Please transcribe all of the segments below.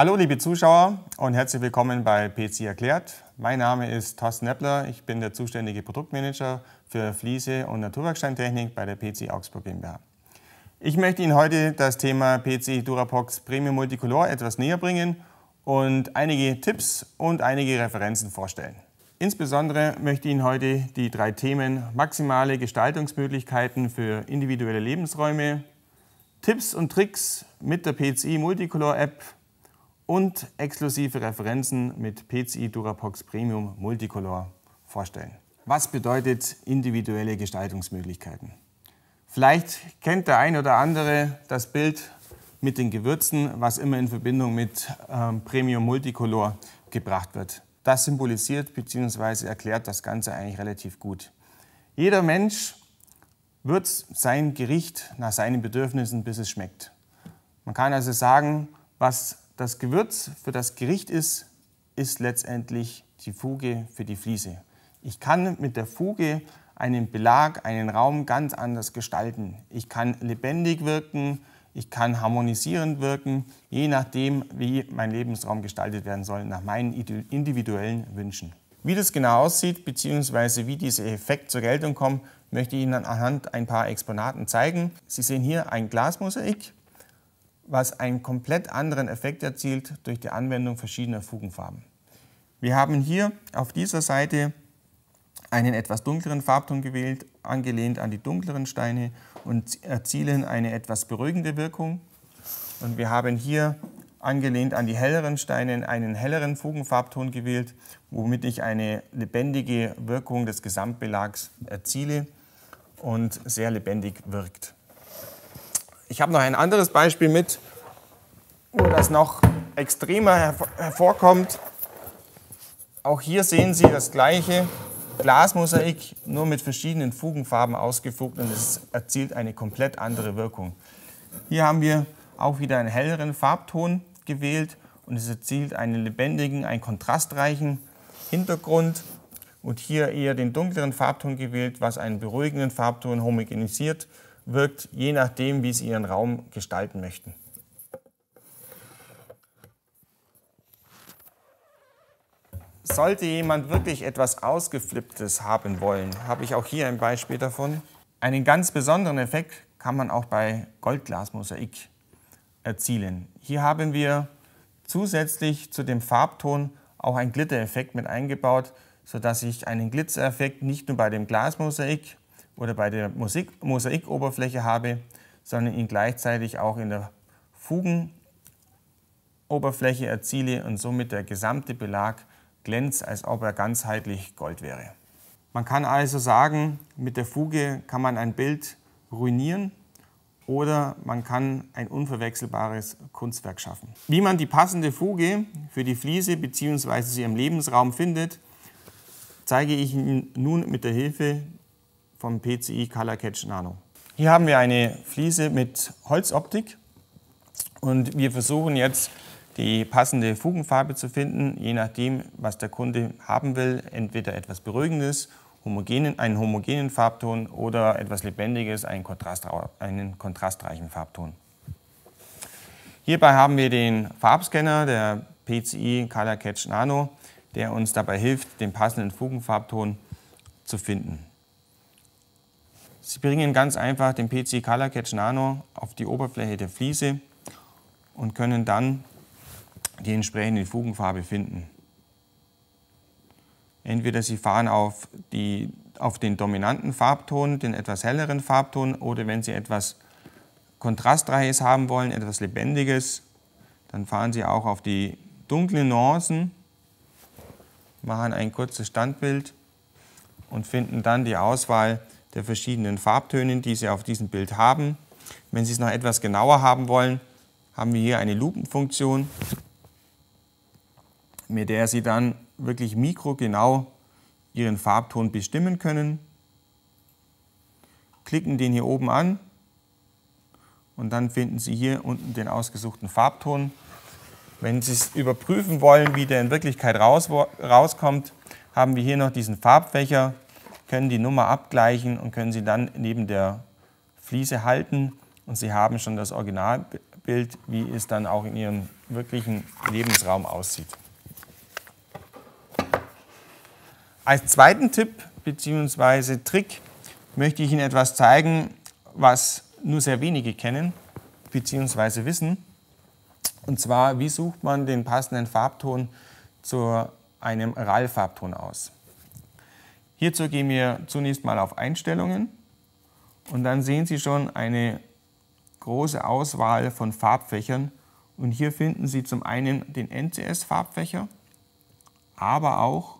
Hallo liebe Zuschauer und herzlich willkommen bei PC Erklärt. Mein Name ist Thorsten Neppler, ich bin der zuständige Produktmanager für Fliese und Naturwerksteintechnik bei der PC Augsburg GmbH. Ich möchte Ihnen heute das Thema PC Durapox Premium Multicolor etwas näher bringen und einige Tipps und einige Referenzen vorstellen. Insbesondere möchte ich Ihnen heute die drei Themen maximale Gestaltungsmöglichkeiten für individuelle Lebensräume, Tipps und Tricks mit der PCI Multicolor App und exklusive Referenzen mit PCI Durapox Premium Multicolor vorstellen. Was bedeutet individuelle Gestaltungsmöglichkeiten? Vielleicht kennt der ein oder andere das Bild mit den Gewürzen, was immer in Verbindung mit ähm, Premium Multicolor gebracht wird. Das symbolisiert bzw. erklärt das Ganze eigentlich relativ gut. Jeder Mensch wird sein Gericht nach seinen Bedürfnissen, bis es schmeckt. Man kann also sagen, was das Gewürz für das Gericht ist, ist letztendlich die Fuge für die Fliese. Ich kann mit der Fuge einen Belag, einen Raum ganz anders gestalten. Ich kann lebendig wirken, ich kann harmonisierend wirken, je nachdem, wie mein Lebensraum gestaltet werden soll, nach meinen individuellen Wünschen. Wie das genau aussieht, bzw. wie dieser Effekt zur Geltung kommt, möchte ich Ihnen anhand ein paar Exponaten zeigen. Sie sehen hier ein Glasmosaik was einen komplett anderen Effekt erzielt durch die Anwendung verschiedener Fugenfarben. Wir haben hier auf dieser Seite einen etwas dunkleren Farbton gewählt, angelehnt an die dunkleren Steine und erzielen eine etwas beruhigende Wirkung. Und wir haben hier angelehnt an die helleren Steine einen helleren Fugenfarbton gewählt, womit ich eine lebendige Wirkung des Gesamtbelags erziele und sehr lebendig wirkt. Ich habe noch ein anderes Beispiel mit, wo das noch extremer hervorkommt. Auch hier sehen Sie das gleiche Glasmosaik, nur mit verschiedenen Fugenfarben ausgefugt und es erzielt eine komplett andere Wirkung. Hier haben wir auch wieder einen helleren Farbton gewählt und es erzielt einen lebendigen, einen kontrastreichen Hintergrund und hier eher den dunkleren Farbton gewählt, was einen beruhigenden Farbton homogenisiert wirkt, je nachdem, wie Sie Ihren Raum gestalten möchten. Sollte jemand wirklich etwas Ausgeflipptes haben wollen, habe ich auch hier ein Beispiel davon. Einen ganz besonderen Effekt kann man auch bei Goldglasmosaik erzielen. Hier haben wir zusätzlich zu dem Farbton auch einen Glittereffekt mit eingebaut, sodass ich einen Glitzereffekt nicht nur bei dem Glasmosaik, oder bei der Musik Mosaikoberfläche habe, sondern ihn gleichzeitig auch in der Fugenoberfläche erziele und somit der gesamte Belag glänzt, als ob er ganzheitlich Gold wäre. Man kann also sagen, mit der Fuge kann man ein Bild ruinieren oder man kann ein unverwechselbares Kunstwerk schaffen. Wie man die passende Fuge für die Fliese bzw. sie im Lebensraum findet, zeige ich Ihnen nun mit der Hilfe vom PCI Color Catch Nano. Hier haben wir eine Fliese mit Holzoptik und wir versuchen jetzt die passende Fugenfarbe zu finden, je nachdem, was der Kunde haben will. Entweder etwas Beruhigendes, homogenen, einen homogenen Farbton oder etwas Lebendiges, einen, Kontrast, einen kontrastreichen Farbton. Hierbei haben wir den Farbscanner der PCI Color Catch Nano, der uns dabei hilft, den passenden Fugenfarbton zu finden. Sie bringen ganz einfach den PC Color Catch Nano auf die Oberfläche der Fliese und können dann die entsprechende Fugenfarbe finden. Entweder Sie fahren auf, die, auf den dominanten Farbton, den etwas helleren Farbton, oder wenn Sie etwas Kontrastreiches haben wollen, etwas Lebendiges, dann fahren Sie auch auf die dunklen Nuancen, machen ein kurzes Standbild und finden dann die Auswahl der verschiedenen Farbtöne, die Sie auf diesem Bild haben. Wenn Sie es noch etwas genauer haben wollen, haben wir hier eine Lupenfunktion, mit der Sie dann wirklich mikrogenau Ihren Farbton bestimmen können. Klicken den hier oben an und dann finden Sie hier unten den ausgesuchten Farbton. Wenn Sie es überprüfen wollen, wie der in Wirklichkeit raus, rauskommt, haben wir hier noch diesen Farbfächer, können die Nummer abgleichen und können sie dann neben der Fliese halten und Sie haben schon das Originalbild Bild, wie es dann auch in Ihrem wirklichen Lebensraum aussieht. Als zweiten Tipp bzw. Trick möchte ich Ihnen etwas zeigen, was nur sehr wenige kennen bzw. wissen. Und zwar, wie sucht man den passenden Farbton zu einem RAL-Farbton aus. Hierzu gehen wir zunächst mal auf Einstellungen und dann sehen Sie schon eine große Auswahl von Farbfächern. Und hier finden Sie zum einen den NCS-Farbfächer, aber auch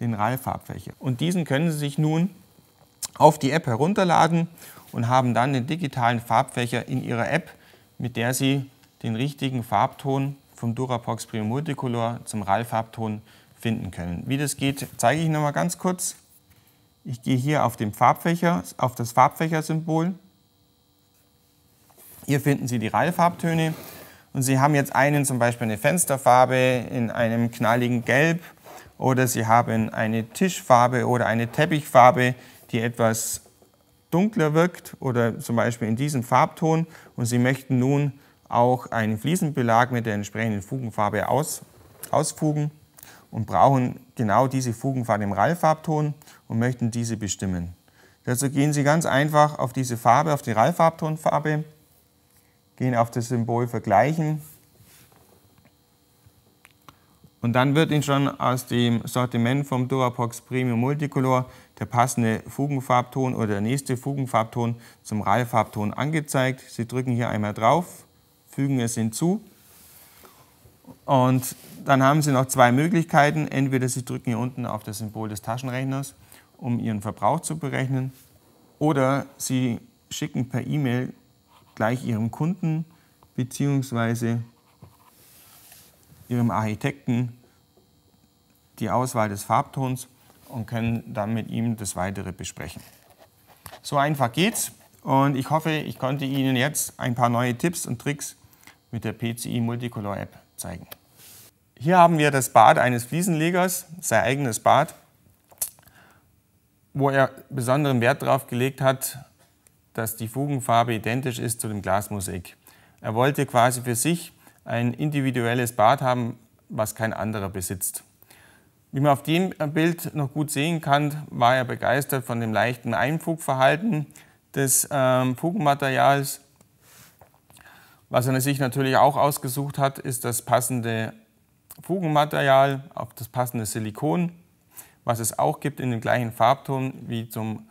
den RAL-Farbfächer. Und diesen können Sie sich nun auf die App herunterladen und haben dann den digitalen Farbfächer in Ihrer App, mit der Sie den richtigen Farbton vom Durapox Primo Multicolor zum RAL-Farbton finden können. Wie das geht, zeige ich noch mal ganz kurz. Ich gehe hier auf, den Farbfächer, auf das Farbfächersymbol. Hier finden Sie die RAL-Farbtöne und Sie haben jetzt einen, zum Beispiel eine Fensterfarbe in einem knalligen Gelb oder Sie haben eine Tischfarbe oder eine Teppichfarbe, die etwas dunkler wirkt oder zum Beispiel in diesem Farbton. Und Sie möchten nun auch einen Fliesenbelag mit der entsprechenden Fugenfarbe aus, ausfugen und brauchen genau diese Fugenfarbe im Rallfarbton und möchten diese bestimmen. Dazu gehen Sie ganz einfach auf diese Farbe, auf die Rallfarbtonfarbe, gehen auf das Symbol Vergleichen und dann wird Ihnen schon aus dem Sortiment vom Durapox Premium Multicolor der passende Fugenfarbton oder der nächste Fugenfarbton zum Rallfarbton angezeigt. Sie drücken hier einmal drauf, fügen es hinzu und dann haben Sie noch zwei Möglichkeiten. Entweder Sie drücken hier unten auf das Symbol des Taschenrechners, um Ihren Verbrauch zu berechnen, oder Sie schicken per E-Mail gleich Ihrem Kunden bzw. Ihrem Architekten die Auswahl des Farbtons und können dann mit ihm das Weitere besprechen. So einfach geht's und ich hoffe, ich konnte Ihnen jetzt ein paar neue Tipps und Tricks mit der PCI Multicolor App zeigen. Hier haben wir das Bad eines Fliesenlegers, sein eigenes Bad, wo er besonderen Wert darauf gelegt hat, dass die Fugenfarbe identisch ist zu dem Glasmosaik. Er wollte quasi für sich ein individuelles Bad haben, was kein anderer besitzt. Wie man auf dem Bild noch gut sehen kann, war er begeistert von dem leichten Einfugverhalten des ähm, Fugenmaterials. Was er sich natürlich auch ausgesucht hat, ist das passende Fugenmaterial, auf das passende Silikon, was es auch gibt in dem gleichen Farbton wie zum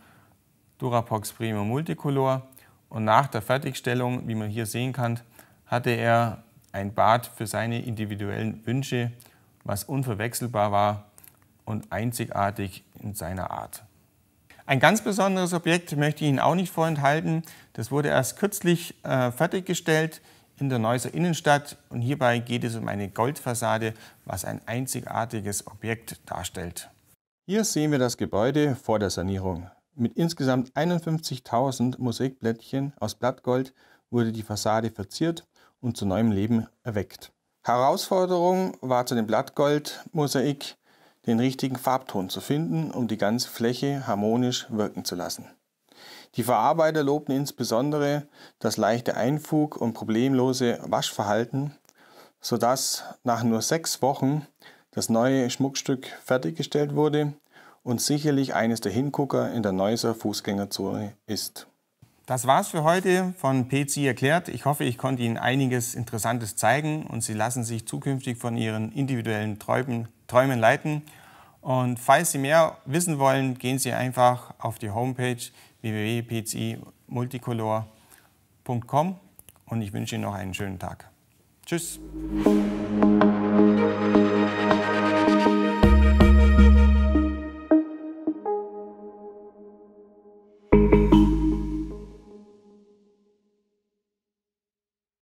Durapox Primo Multicolor. Und nach der Fertigstellung, wie man hier sehen kann, hatte er ein Bad für seine individuellen Wünsche, was unverwechselbar war und einzigartig in seiner Art. Ein ganz besonderes Objekt möchte ich Ihnen auch nicht vorenthalten. Das wurde erst kürzlich äh, fertiggestellt in der Neusser Innenstadt und hierbei geht es um eine Goldfassade, was ein einzigartiges Objekt darstellt. Hier sehen wir das Gebäude vor der Sanierung. Mit insgesamt 51.000 Mosaikblättchen aus Blattgold wurde die Fassade verziert und zu neuem Leben erweckt. Herausforderung war zu dem Blattgold-Mosaik, den richtigen Farbton zu finden, um die ganze Fläche harmonisch wirken zu lassen. Die Verarbeiter lobten insbesondere das leichte Einfug und problemlose Waschverhalten, sodass nach nur sechs Wochen das neue Schmuckstück fertiggestellt wurde und sicherlich eines der Hingucker in der Neusser Fußgängerzone ist. Das war's für heute von PC erklärt. Ich hoffe, ich konnte Ihnen einiges Interessantes zeigen und Sie lassen sich zukünftig von Ihren individuellen Träumen, Träumen leiten. Und falls Sie mehr wissen wollen, gehen Sie einfach auf die Homepage www.pcimulticolor.com und ich wünsche Ihnen noch einen schönen Tag. Tschüss.